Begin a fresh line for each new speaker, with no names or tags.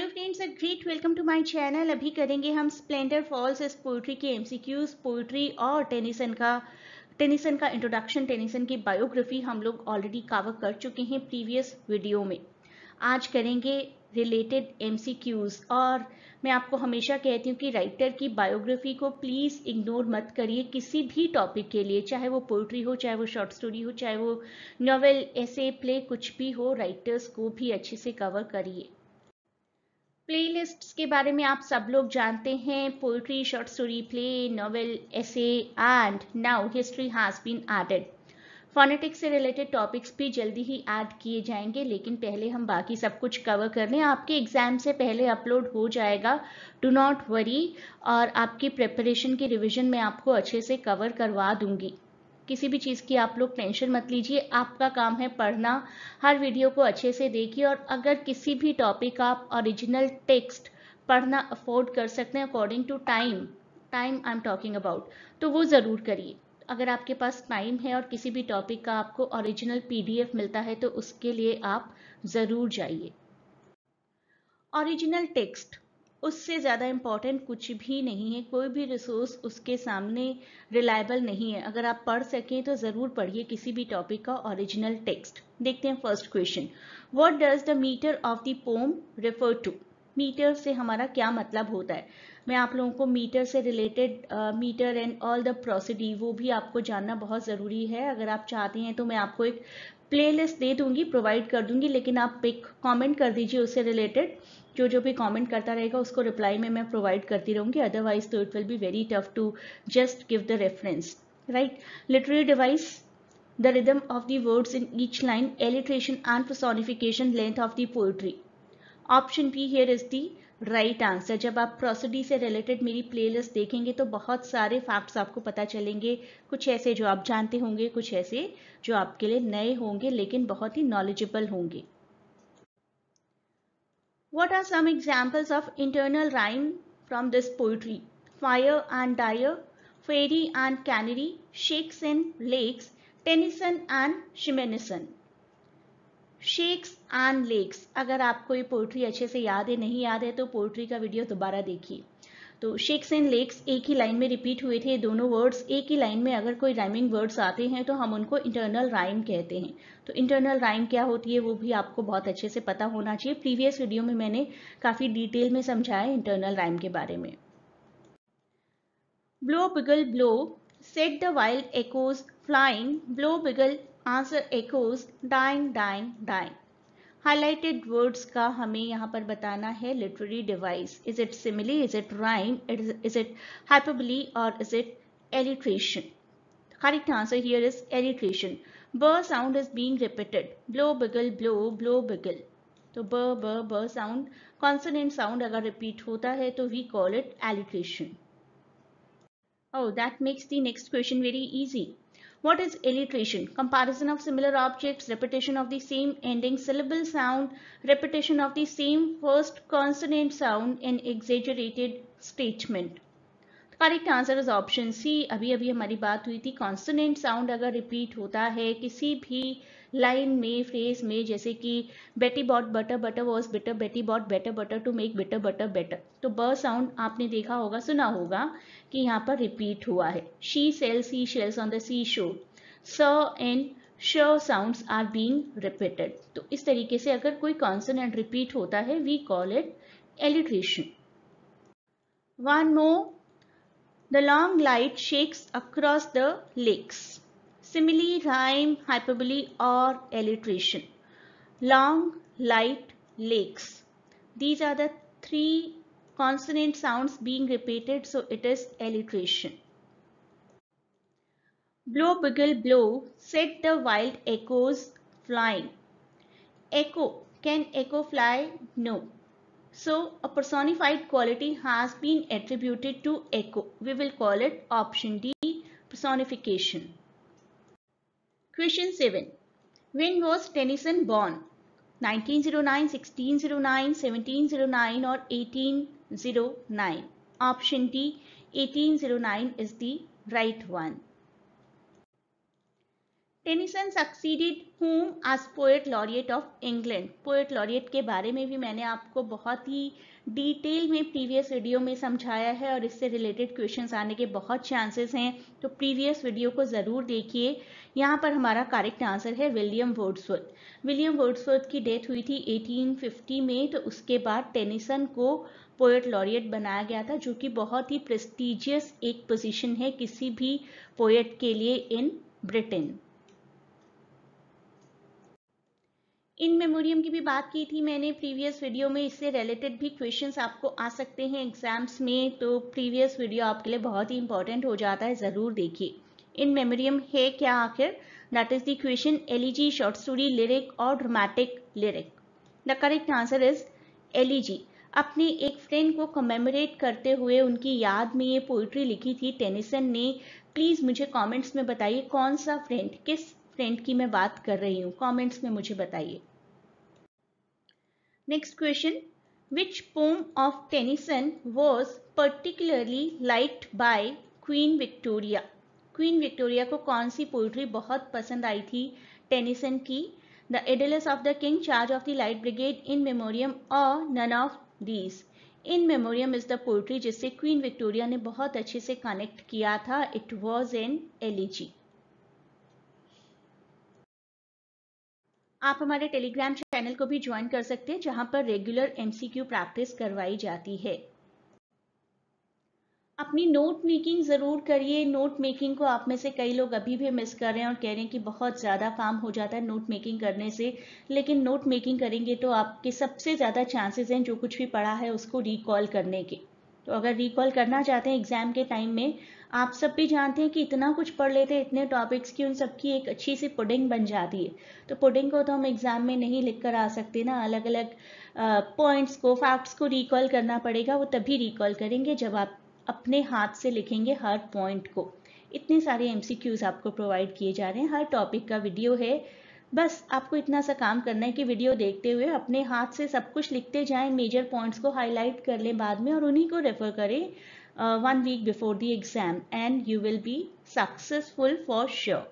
Hello friends great welcome to my channel अभी करेंगे हम स्प्लेंडर फॉल्स इस पोइट्री के एमसीक्यूज पोइट्री और टेनिसन का टेनिसन का इंट्रोडक्शन टेनिसन की बायोग्राफी हम लोग ऑलरेडी कवर कर चुके हैं प्रीवियस वीडियो में। आज करेंगे रिलेटेड एमसीक्यूज और मैं आपको हमेशा कहती हूँ कि राइटर की बायोग्राफी को प्लीज़ इग्नोर मत करिए किसी भी टॉपिक के लिए, चाहे वो पोइट्री हो, चाहे वो शॉर्ट स्टोरी हो, चाहे वो नॉवेल ऐसे प्ले कुछ भी हो राइटर्स को भी अच्छे से कवर करिए। प्लेलिस्ट्स के बारे में आप सब लोग जानते हैं। Poetry short story, play, novel, essay, and now history has been added. Phonetics से रिलेटेड टॉपिक्स भी जल्दी ही ऐड किए जाएँगे, लेकिन पहले हम बाकी सब कुछ कवर कर लें। आपके एग्ज़ाम से पहले अपलोड हो जाएगा। डू नॉट वरी, और आपकी प्रिपरेशन की रिविजन में आपको अच्छे से कवर करवा दूँगी। किसी भी चीज़ की आप लोग टेंशन मत लीजिए, आपका काम है पढ़ना, हर वीडियो को अच्छे से देखिए और अगर किसी भी टॉपिक का आप ओरिजिनल टेक्स्ट पढ़ना अफोर्ड कर सकते हैं according to time time I am talking about तो वो ज़रूर करिए। अगर आपके पास टाइम है और किसी भी टॉपिक का आपको ओरिजिनल पीडीएफ मिलता है तो उसके लिए आप ज़रूर जाइए। ओरिजिनल टेक्स्ट उससे ज़्यादा इंपॉर्टेंट कुछ भी नहीं है, कोई भी रिसोर्स उसके सामने रिलायबल नहीं है। अगर आप पढ़ सकें तो ज़रूर पढ़िए किसी भी टॉपिक का ओरिजिनल टेक्स्ट देखते हैं first question what does the metre of the poem refer to metre से हमारा क्या मतलब होता है? मैं आप लोगों को मीटर से related metre and all the prosody वो भी आपको जानना बहुत ज़रूरी है। अगर आप चाहते हैं तो मैं आपको एक प्लेलिस्ट दे दूँगी प्रोवाइड कर दूँगी, लेकिन आप एक कमेंट कर दीजिए उससे रिलेटेड जो जो भी कमेंट करता रहेगा उसको रिप्लाई में मैं प्रोवाइड करती रहूँगी अदरवाइज़ तो it will be very tough to just give the reference right literary device the rhythm of the words in each line, alliteration and personification length of the poetry. Option B here is the right answer. जब आप प्रोसिडी से related मेरी playlist देखेंगे तो बहुत सारे facts आपको पता चलेंगे कुछ ऐसे जो आप जानते होंगे कुछ ऐसे जो आपके लिए नए होंगे लेकिन बहुत ही नॉलेजेबल होंगे What are some examples of internal rhyme from this poetry? Fire and dire, fairy and canary, shakes and lakes, Tennyson and Shimenison. Shakes and lakes अगर आपको ये पोइट्री अच्छे से याद है नहीं याद है तो पोइट्री का वीडियो दोबारा देखिए तो शेक्स एंड लेक्स एक ही लाइन में रिपीट हुए थे, दोनों वर्ड्स एक ही लाइन में अगर कोई राइमिंग वर्ड्स आते हैं तो हम उनको इंटरनल राइम कहते हैं। तो इंटरनल राइम क्या होती है वो भी आपको बहुत अच्छे से पता होना चाहिए। प्रीवियस वीडियो में मैंने काफ़ी डिटेल में समझाया इंटरनल राइम के बारे में। Blow bugle blow set the wild echoes flying blow bugle answer echoes dying dying dying highlighted words का हमें यहाँ पर बताना है literary device is it simile is it rhyme is it hyperbole और is it alliteration correct answer here is alliteration b sound is being repeated blow bugle blow blow bugle तो b b b sound consonant sound अगर repeat होता है तो we call it alliteration Oh, that makes the next question very easy. What is alliteration? Comparison of similar objects, repetition of the same ending syllable sound, repetition of the same first consonant sound in exaggerated statement. Correct answer is option C अभी अभी हमारी बात हुई थी consonant sound अगर repeat होता है किसी भी लाइन में फ्रेज में जैसे कि Betty bought butter butter was better Betty bought better butter to make better butter better तो ब साउंड आपने देखा होगा, सुना होगा कि यहाँ पर रिपीट हुआ है। She sells sea shells on the sea shore s and sh sounds are being repeated तो इस तरीके से अगर कोई कॉन्सोनेंट रिपीट होता है we call it alliteration one more the long light shakes across the lakes. Simile, rhyme, hyperbole or alliteration. Long, light, lakes. These are the three consonant sounds being repeated so it is alliteration. Blow, bugle, blow, set the wild echoes flying. Echo. Can echo fly? No. So a personified quality has been attributed to echo. We will call it option D personification. Question 7. When was Tennyson born? 1909, 1609, 1709 or 1809? Option D 1809 is the right one. Tennyson succeeded home as poet laureate of England poet laureate के बारे में भी मैंने आपको बहुत ही detail में previous video में समझाया है और इससे रिलेटेड क्वेश्चंस आने के बहुत चांसेस हैं तो प्रीवियस वीडियो को ज़रूर देखिए। यहाँ पर हमारा करेक्ट आंसर है विलियम वोड्सवर्थ। विलियम वोड्सवर्थ की डेथ हुई थी 1850 में तो उसके बाद टेनिसन को पोएट लॉरियट बनाया गया था, जो कि बहुत ही प्रेस्टिजियस एक पोजीशन है किसी भी पोएट के लिए इन ब्रिटेन। इन मेमोरियम की भी बात की थी मैंने प्रीवियस वीडियो में, इससे रिलेटेड भी क्वेश्चंस आपको आ सकते हैं एग्ज़ाम्स में तो प्रीवियस वीडियो आपके लिए बहुत ही इंपॉर्टेंट हो जाता है, ज़रूर देखिए। इन मेमोरियम है क्या आखिर? That is the question elegy short story lyric और dramatic lyric the correct answer is elegy अपने एक फ्रेंड को कमेमोरेट करते हुए उनकी याद में ये पोइट्री लिखी थी टेनिसन ने। प्लीज़ मुझे कमेंट्स में बताइए, कौन सा फ्रेंड किस फ्रेंड की मैं बात कर रही हूँ? कमेंट्स में मुझे बताइए। Next question. Which poem of Tennyson was particularly liked by Queen Victoria? Queen Victoria को कौन सी पोइट्री बहुत पसंद आई थी टेनिसन की the idylls of the king charge of the light brigade in memoriam और none of these in memoriam is the poetry जिससे Queen Victoria ने बहुत अच्छे से कनेक्ट किया था इट वॉज़ एन एलिजी आप हमारे टेलीग्राम चैनल को भी ज्वाइन कर सकते हैं, जहाँ पर रेगुलर एमसीक्यू प्रैक्टिस करवाई जाती है। अपनी नोट मेकिंग ज़रूर करिए। नोट मेकिंग को आप में से कई लोग अभी भी मिस कर रहे हैं और कह रहे हैं कि बहुत ज़्यादा काम हो जाता है नोट मेकिंग करने से। लेकिन नोट मेकिंग करेंगे तो आपके सबसे ज़्यादा चांसेस हैं जो कुछ भी पढ़ा है उसको रिकॉल करने के। तो अगर रिकॉल करना चाहते हैं एग्ज़ाम के टाइम में आप सब भी जानते हैं कि इतना कुछ पढ़ लेते हैं, इतने टॉपिक्स की उन सबकी एक अच्छी सी पुडिंग बन जाती है। तो पुडिंग को तो हम एग्ज़ाम में नहीं लिख कर आ सकते ना। अलग अलग पॉइंट्स को फैक्ट्स को रिकॉल करना पड़ेगा, वो तभी रिकॉल करेंगे जब आप अपने हाथ से लिखेंगे हर पॉइंट को। इतने सारे एमसीक्यूज आपको प्रोवाइड किए जा रहे हैं। हर टॉपिक का वीडियो है। बस आपको इतना सा काम करना है कि वीडियो देखते हुए अपने हाथ से सब कुछ लिखते जाएँ मेजर पॉइंट्स को हाईलाइट कर लें बाद में और उन्हीं को रेफर करें। Uh, one week before the exam and you will be successful for sure.